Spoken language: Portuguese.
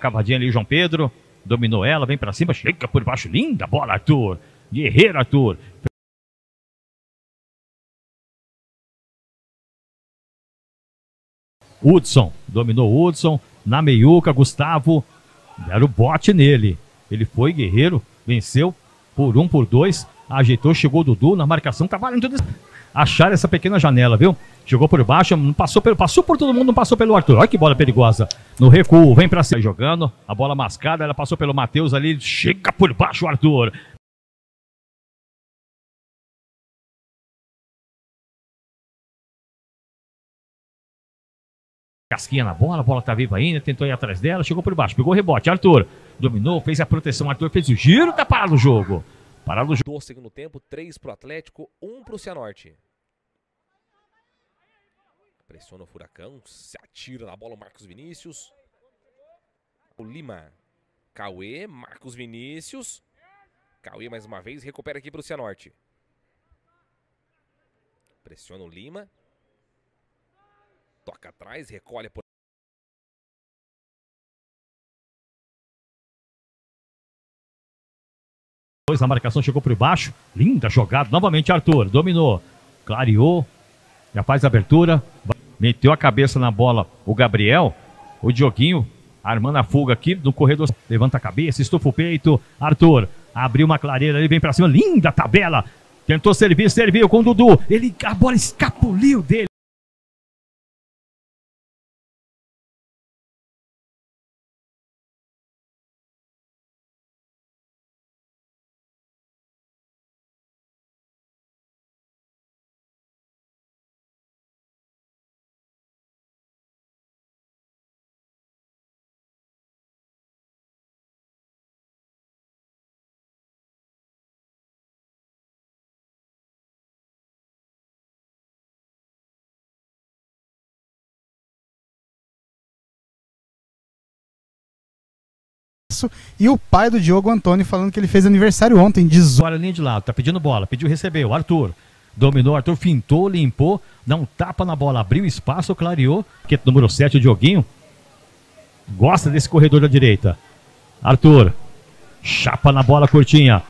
cavadinha ali, João Pedro. Dominou ela, vem pra cima, chega por baixo. Linda bola, Arthur. Guerreiro, Arthur. Hudson, dominou Hudson, na meiuca, Gustavo, deram o bote nele. Ele foi guerreiro, venceu por um, por dois, ajeitou, chegou Dudu na marcação, tá valendo tudo Achar essa pequena janela, viu? Jogou por baixo, passou, pelo, passou por todo mundo, não passou pelo Arthur. Olha que bola perigosa. No recuo, vem pra cima jogando, a bola mascada, ela passou pelo Matheus ali, chega por baixo Arthur. Casquinha na bola, a bola tá viva ainda, tentou ir atrás dela, chegou por baixo, pegou o rebote. Arthur dominou, fez a proteção. Arthur fez o giro, tá parado o jogo. Parado o jogo. Do segundo tempo, 3 pro Atlético, 1 pro Cianorte. Pressiona o Furacão, se atira na bola o Marcos Vinícius. O Lima. Cauê, Marcos Vinícius. Cauê mais uma vez, recupera aqui pro Cianorte. Pressiona o Lima. Toca atrás, recolhe por. Depois a marcação chegou por baixo. Linda jogada. Novamente Arthur. Dominou. Clareou. Já faz a abertura. Meteu a cabeça na bola o Gabriel. O Dioguinho armando a fuga aqui no corredor. Levanta a cabeça, estufa o peito. Arthur abriu uma clareira ali, vem pra cima. Linda tabela. Tentou servir, serviu com o Dudu. Ele, a bola escapuliu dele. E o pai do Diogo Antônio falando que ele fez aniversário ontem, 18. Agora linha de lado, tá pedindo bola, pediu, recebeu. Arthur. Dominou, Arthur fintou, limpou, dá um tapa na bola, abriu espaço, clareou. Que é número 7, o Dioguinho. Gosta desse corredor da direita. Arthur. Chapa na bola curtinha.